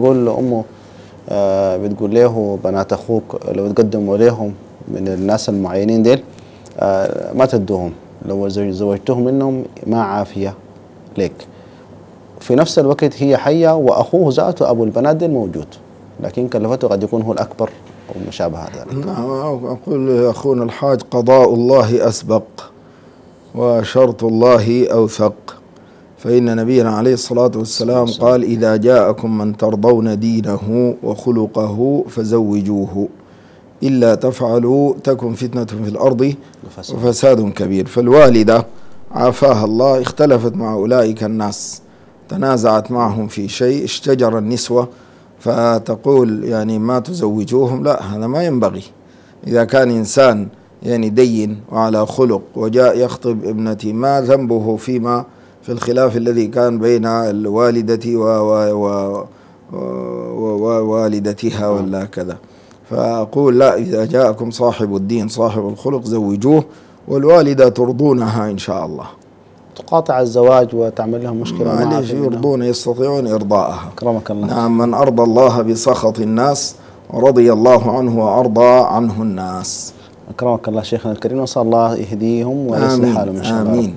بيقول لأمه آه بتقول له بنات أخوك لو تقدموا لهم من الناس المعينين ديل؟ آه ما تدوهم. لو زوجتهم منهم ما عافية ليك. في نفس الوقت هي حية وأخوه ذاته أبو البنات ديل موجود. لكن كلفته قد يكون هو الأكبر أو ما شابه ذلك. نعم أقول أخونا الحاج قضاء الله أسبق وشرط الله أوثق. فإن نبينا عليه الصلاة والسلام قال إذا جاءكم من ترضون دينه وخلقه فزوجوه. إلا تفعلوا تكن فتنة في الأرض وفساد كبير. فالوالدة عافاها الله اختلفت مع أولئك الناس تنازعت معهم في شيء اشتجر النسوة فتقول يعني ما تزوجوهم؟ لا هذا ما ينبغي. إذا كان إنسان يعني دين وعلى خلق وجاء يخطب ابنتي ما ذنبه فيما في الخلاف الذي كان بين الوالدة ووالدتها ولا كذا. فأقول لا إذا جاءكم صاحب الدين صاحب الخلق زوجوه والوالدة ترضونها إن شاء الله. تقاطع الزواج وتعمل لهم مشكلة معلش يرضون يستطيعون إرضاءها. أكرمك الله. نعم من أرضى الله بسخط الناس رضي الله عنه وأرضى عنه الناس. أكرمك الله شيخنا الكريم وصلى الله يهديهم ويصلح حالهم إن شاء الله. آمين.